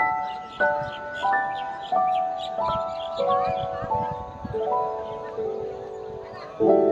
Thank you.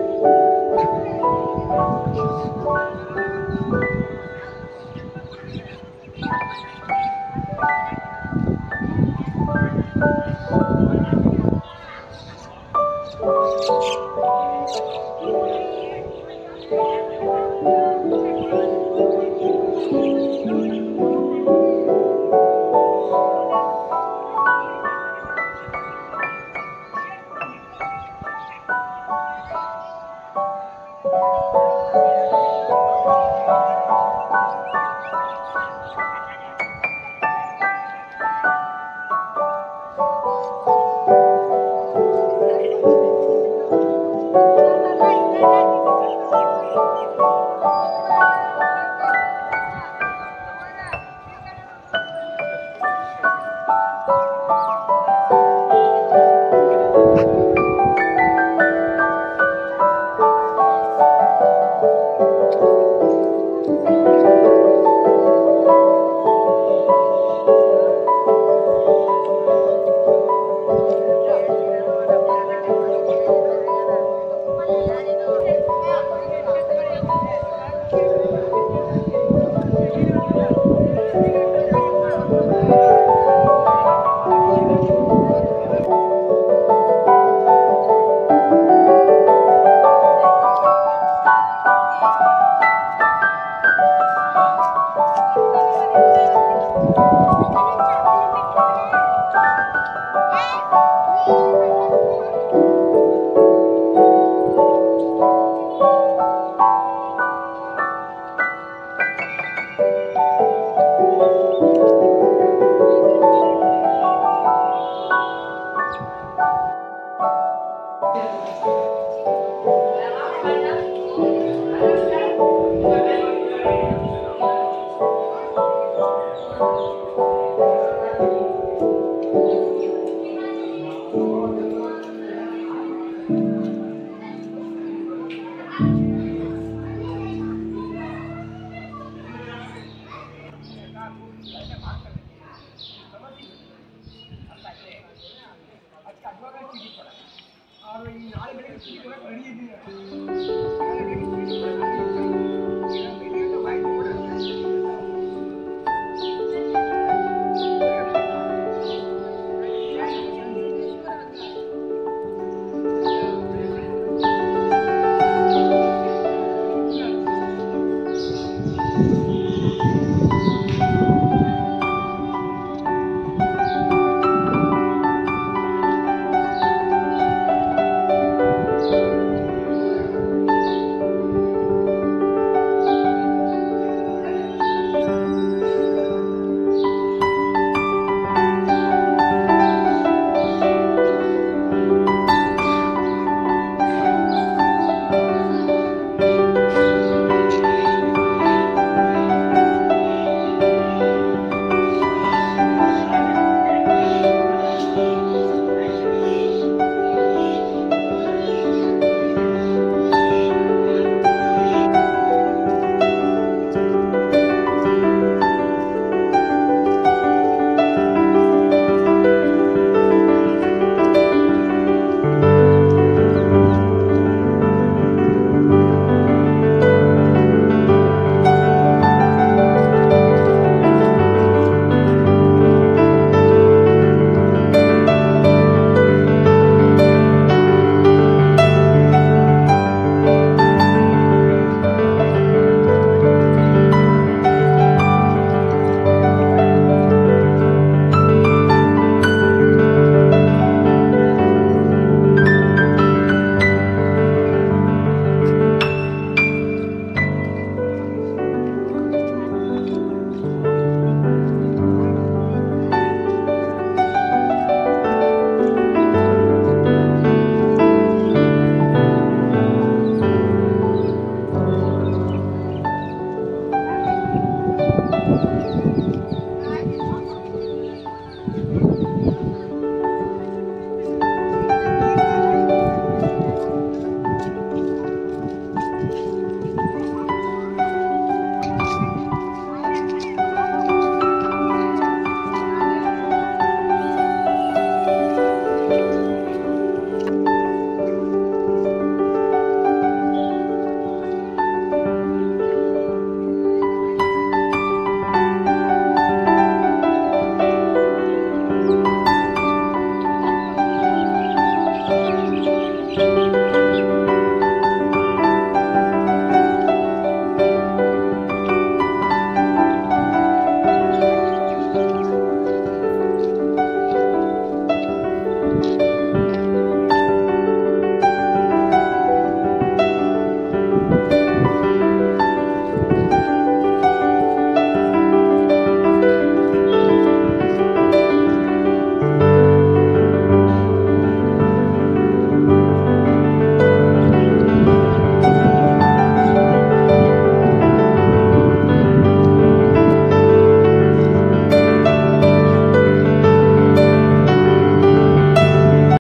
நாலு மணிக்கு நாலு மணிக்கு